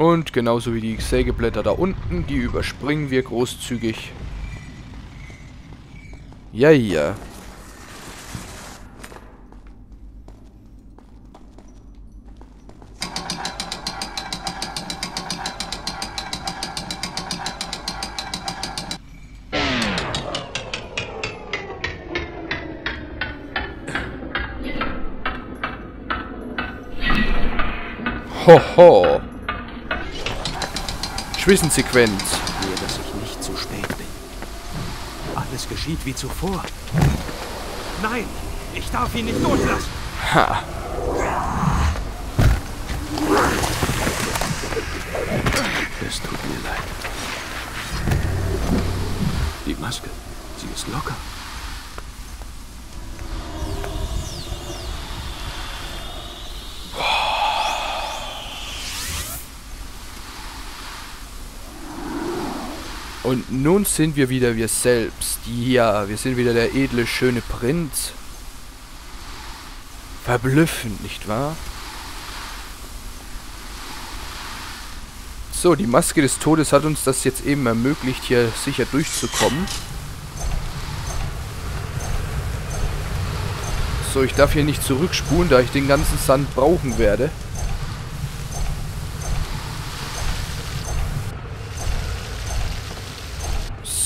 Und genauso wie die Sägeblätter da unten, die überspringen wir großzügig. Ja, ja. Hoho. Zwischensequenz. Nur, dass ich nicht zu spät bin. Alles geschieht wie zuvor. Nein, ich darf ihn nicht loslassen. Ha. Es tut mir leid. Die Maske, sie ist locker. Und nun sind wir wieder wir selbst. Ja, wir sind wieder der edle, schöne Prinz. Verblüffend, nicht wahr? So, die Maske des Todes hat uns das jetzt eben ermöglicht, hier sicher durchzukommen. So, ich darf hier nicht zurückspulen, da ich den ganzen Sand brauchen werde.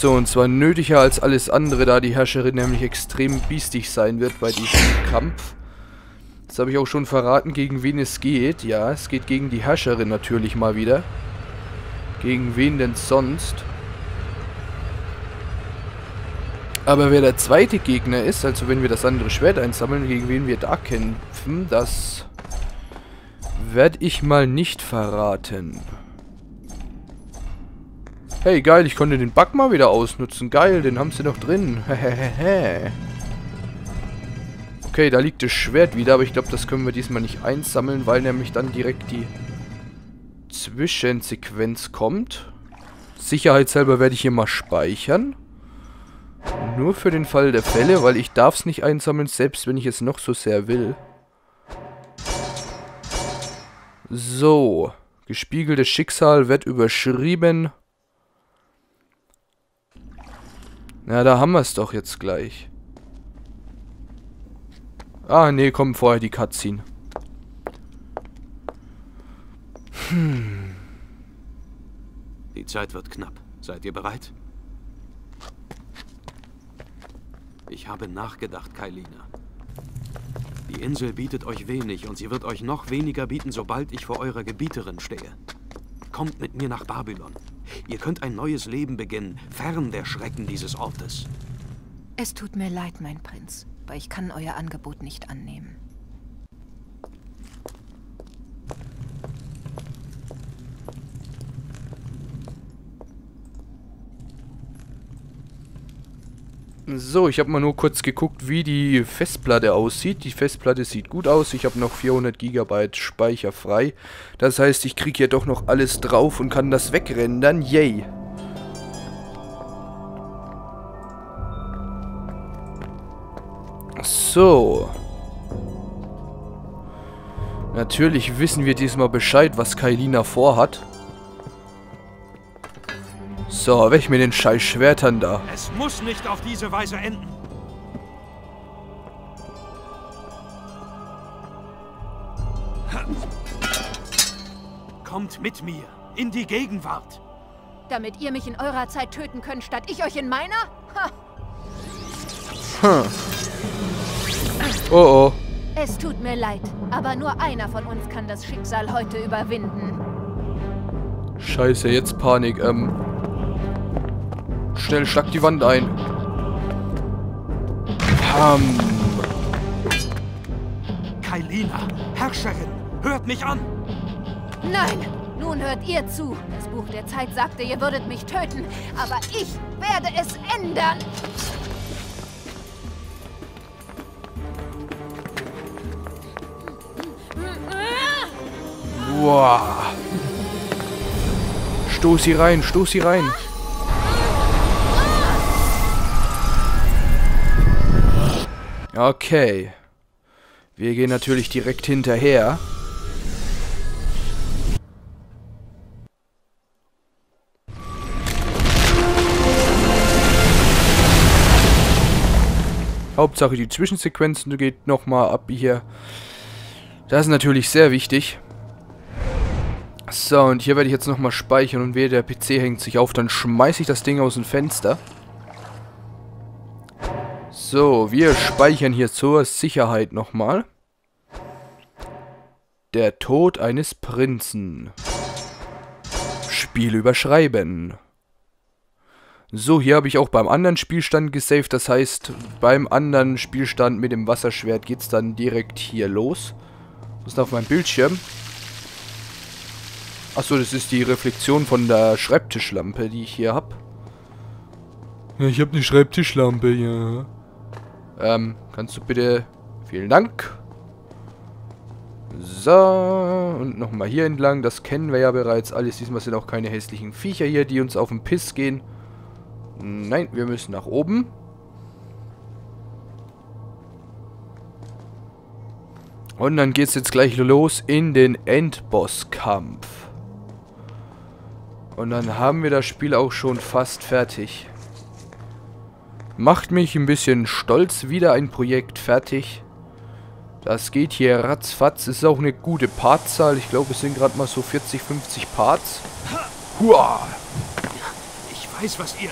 So, und zwar nötiger als alles andere, da die Herrscherin nämlich extrem biestig sein wird bei diesem Kampf. Das habe ich auch schon verraten, gegen wen es geht. Ja, es geht gegen die Herrscherin natürlich mal wieder. Gegen wen denn sonst? Aber wer der zweite Gegner ist, also wenn wir das andere Schwert einsammeln, gegen wen wir da kämpfen, das werde ich mal nicht verraten. Hey, geil, ich konnte den Bug mal wieder ausnutzen. Geil, den haben sie noch drin. okay, da liegt das Schwert wieder, aber ich glaube, das können wir diesmal nicht einsammeln, weil nämlich dann direkt die Zwischensequenz kommt. Sicherheitshalber werde ich hier mal speichern. Nur für den Fall der Fälle, weil ich darf es nicht einsammeln, selbst wenn ich es noch so sehr will. So. Gespiegeltes Schicksal wird überschrieben. Na, da haben wir es doch jetzt gleich. Ah, nee, komm, vorher die Cutscene. Hm. Die Zeit wird knapp. Seid ihr bereit? Ich habe nachgedacht, Kailina. Die Insel bietet euch wenig und sie wird euch noch weniger bieten, sobald ich vor eurer Gebieterin stehe. Kommt mit mir nach Babylon. Ihr könnt ein neues Leben beginnen, fern der Schrecken dieses Ortes. Es tut mir leid, mein Prinz, aber ich kann euer Angebot nicht annehmen. So, ich habe mal nur kurz geguckt, wie die Festplatte aussieht. Die Festplatte sieht gut aus. Ich habe noch 400 GB Speicher frei. Das heißt, ich kriege hier doch noch alles drauf und kann das wegrendern. Yay! So. Natürlich wissen wir diesmal Bescheid, was Kailina vorhat. So, weg mit den scheiß Schwertern da. Es muss nicht auf diese Weise enden. Kommt mit mir in die Gegenwart. Damit ihr mich in eurer Zeit töten könnt, statt ich euch in meiner? Ha. Hm. Oh oh. Es tut mir leid, aber nur einer von uns kann das Schicksal heute überwinden. Scheiße, jetzt Panik. Ähm, Schnell, schlag die Wand ein. Pam. Kailina, Herrscherin, hört mich an! Nein, nun hört ihr zu. Das Buch der Zeit sagte, ihr würdet mich töten, aber ich werde es ändern. Boah. Stoß sie rein, stoß sie rein. Okay. Wir gehen natürlich direkt hinterher. Hauptsache die Zwischensequenzen geht nochmal ab hier. Das ist natürlich sehr wichtig. So, und hier werde ich jetzt nochmal speichern und wehe, der PC hängt sich auf, dann schmeiße ich das Ding aus dem Fenster. So, wir speichern hier zur Sicherheit nochmal. Der Tod eines Prinzen. Spiel überschreiben. So, hier habe ich auch beim anderen Spielstand gesaved. Das heißt, beim anderen Spielstand mit dem Wasserschwert geht es dann direkt hier los. Was ist auf meinem Bildschirm? Achso, das ist die Reflexion von der Schreibtischlampe, die ich hier habe. Ja, ich habe eine Schreibtischlampe, ja. Ähm, kannst du bitte... Vielen Dank. So, und nochmal hier entlang. Das kennen wir ja bereits alles. Diesmal sind auch keine hässlichen Viecher hier, die uns auf den Piss gehen. Nein, wir müssen nach oben. Und dann geht es jetzt gleich los in den Endbosskampf. Und dann haben wir das Spiel auch schon fast fertig. Macht mich ein bisschen stolz, wieder ein Projekt fertig. Das geht hier ratzfatz. Ist auch eine gute Partzahl. Ich glaube, es sind gerade mal so 40, 50 Parts. Hua! Ich weiß, was ihr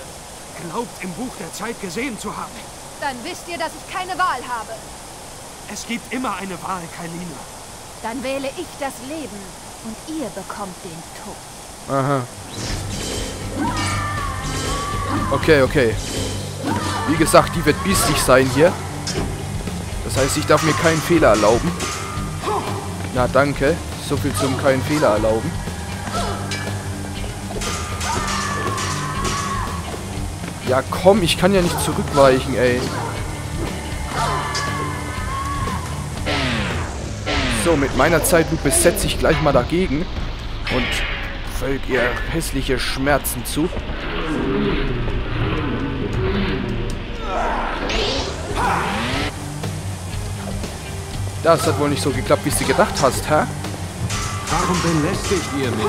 glaubt, im Buch der Zeit gesehen zu haben. Dann wisst ihr, dass ich keine Wahl habe. Es gibt immer eine Wahl, Kailina. Dann wähle ich das Leben und ihr bekommt den Tod. Aha. Okay, okay. Wie gesagt, die wird biestig sein hier. Das heißt, ich darf mir keinen Fehler erlauben. Na, danke. So viel zum keinen Fehler erlauben. Ja, komm, ich kann ja nicht zurückweichen, ey. So, mit meiner Zeitlupe setze ich gleich mal dagegen und folge ihr hässliche Schmerzen zu. Das hat wohl nicht so geklappt, wie du gedacht hast, hä? Warum belästigt ihr mich?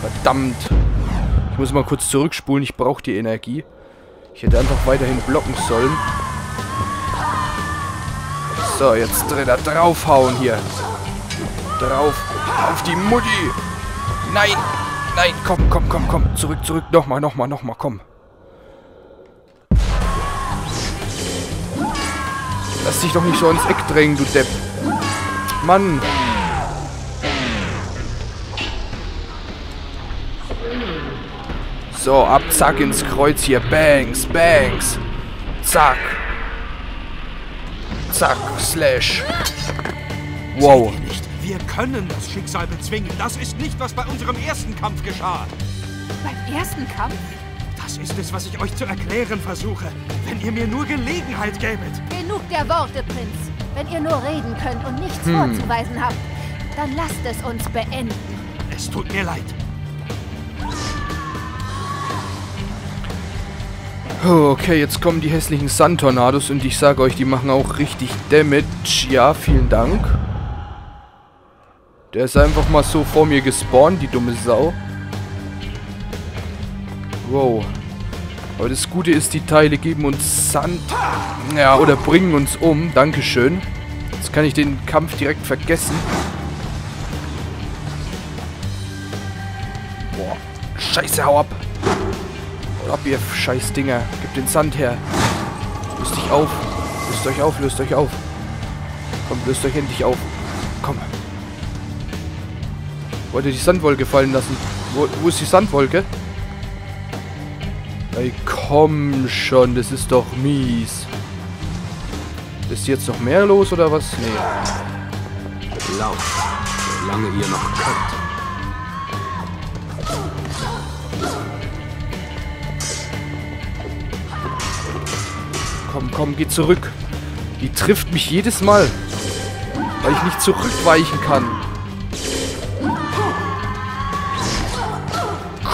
Verdammt. Ich muss mal kurz zurückspulen, ich brauche die Energie. Ich hätte einfach weiterhin blocken sollen. So, jetzt drin da draufhauen hier. Drauf. Auf die Mutti. Nein. Nein, komm, komm, komm, komm. Zurück, zurück. Nochmal, nochmal, nochmal, komm. Dich doch nicht so ins Eck drängen, du Depp. Mann. So, ab, zack, ins Kreuz hier. Bangs, bangs. Zack. Zack, slash. Wow. Wir können das Schicksal bezwingen. Das ist nicht, was bei unserem ersten Kampf geschah. Beim ersten Kampf? Das ist es, was ich euch zu erklären versuche. Wenn ihr mir nur Gelegenheit gäbet. Genug der Worte, Prinz. Wenn ihr nur reden könnt und nichts Hm. vorzuweisen habt, dann lasst es uns beenden. Es tut mir leid. Oh, okay, jetzt kommen die hässlichen Sandtornados und ich sage euch, die machen auch richtig Damage. Ja, vielen Dank. Der ist einfach mal so vor mir gespawnt, die dumme Sau. Wow. Aber das Gute ist, die Teile geben uns Sand. Ja, oder bringen uns um. Dankeschön. Jetzt kann ich den Kampf direkt vergessen. Boah. Scheiße, hau ab. Hau ab, ihr scheiß Dinger. Gib den Sand her. Löst dich auf. Löst euch auf, löst euch auf. Komm, löst euch endlich auf. Komm. Wollt ihr die Sandwolke fallen lassen? Wo, wo ist die Sandwolke? Ey, komm schon, das ist doch mies. Ist jetzt noch mehr los oder was? Nee. Laut, solange ihr noch könnt. Komm, komm, geh zurück. Die trifft mich jedes Mal. Weil ich nicht zurückweichen kann.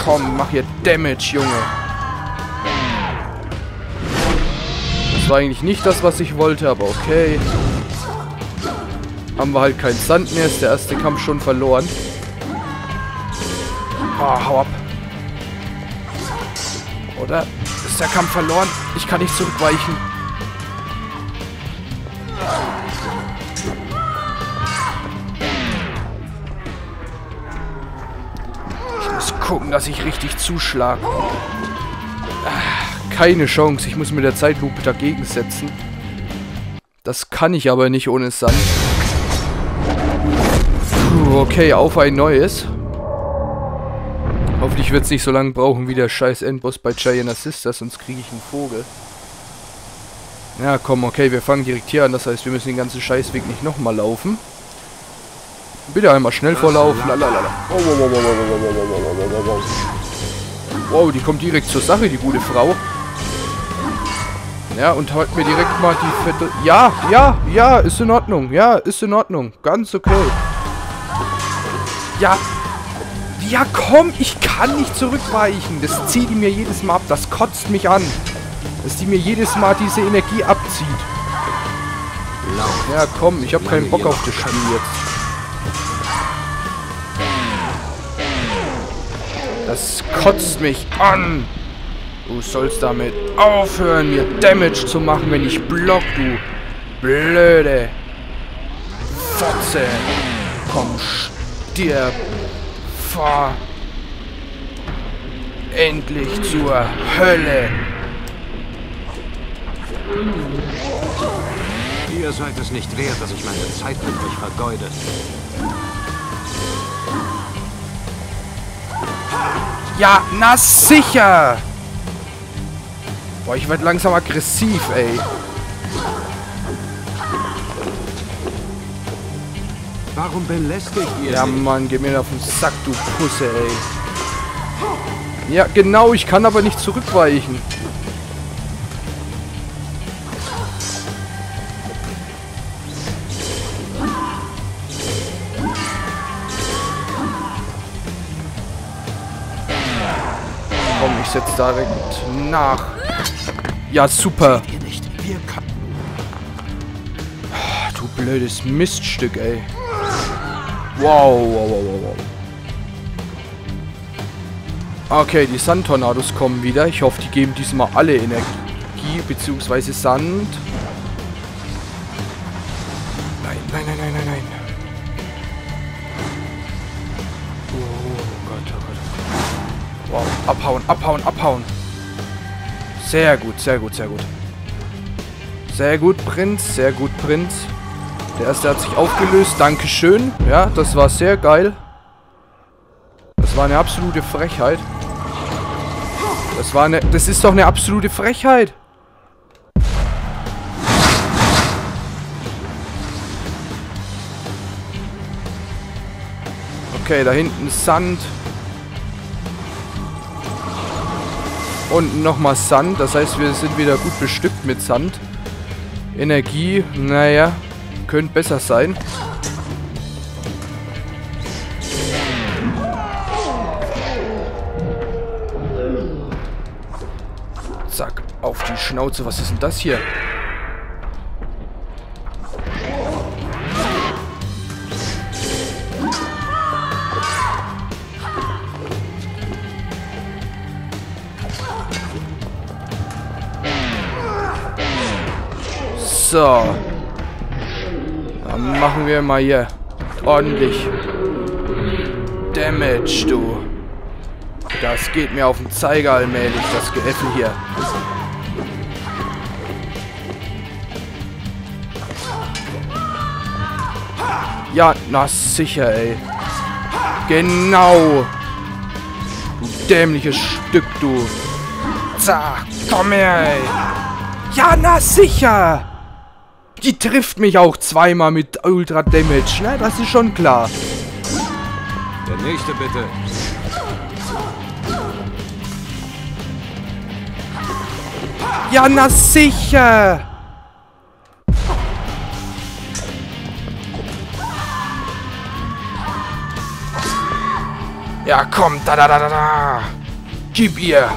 Komm, mach hier Damage, Junge. war eigentlich nicht das, was ich wollte, aber okay. Haben wir halt keinen Sand mehr, ist der erste Kampf schon verloren. Oh, hau ab. Oder? Ist der Kampf verloren? Ich kann nicht zurückweichen. Ich muss gucken, dass ich richtig zuschlage keine Chance. Ich muss mit der Zeitlupe dagegen setzen. Das kann ich aber nicht ohne Sand. Puh, okay, auf ein neues. Hoffentlich wird es nicht so lange brauchen wie der scheiß Endboss bei Giant Sisters, sonst kriege ich einen Vogel. Ja, komm, okay, wir fangen direkt hier an. Das heißt, wir müssen den ganzen Scheißweg nicht nochmal laufen. Bitte einmal schnell vorlaufen. Wow, die kommt direkt zur Sache, die gute Frau. Ja, und halt mir direkt mal die fette... Ja, ja, ja, ist in Ordnung. Ja, ist in Ordnung. Ganz okay. Ja. Ja, komm, ich kann nicht zurückweichen. Das zieht die mir jedes Mal ab. Das kotzt mich an. Dass die mir jedes Mal diese Energie abzieht. Ja, komm, ich habe keinen Bock auf das Spiel jetzt. Das kotzt mich an. Du sollst damit aufhören, mir Damage zu machen, wenn ich block, du blöde Fotze. Komm, stirb. Fahr endlich zur Hölle. Ihr seid es nicht wert, dass ich meine Zeit mit euch vergeude. Ja, na sicher! Boah, ich werde langsam aggressiv, ey. Warum belästigt ihr Ja? Mann, geh mir auf den Sack, du Pusse, ey. Ja, genau, ich kann aber nicht zurückweichen. Komm, ich setz direkt nach. Ja, super. Können. Du blödes Miststück, ey. Wow, wow, wow, wow, wow. Okay, die Sandtornados kommen wieder. Ich hoffe, die geben diesmal alle Energie, beziehungsweise Sand. Nein, nein, nein, nein, nein, nein. Oh Gott, oh Gott, oh Gott. Wow, abhauen, abhauen, abhauen. Sehr gut, sehr gut, sehr gut. Sehr gut, Prinz, sehr gut, Prinz. Der erste hat sich aufgelöst. Dankeschön. Ja, das war sehr geil. Das war eine absolute Frechheit. Das war eine... Das ist doch eine absolute Frechheit. Okay, da hinten Sand. Und nochmal Sand. Das heißt, wir sind wieder gut bestückt mit Sand. Energie, naja, könnte besser sein. Zack, auf die Schnauze. Was ist denn das hier? So. Dann machen wir mal hier ordentlich Damage, du. Das geht mir auf den Zeiger allmählich, das Geäffel hier. Ja, na sicher, ey. Genau. Du dämliches Stück, du. Zack, komm her, ey. Ja, na sicher. Die trifft mich auch zweimal mit Ultra Damage, ne? Das ist schon klar. Der nächste bitte. Ja, na sicher. Ja, komm, da, da, da, da, da. Gib ihr.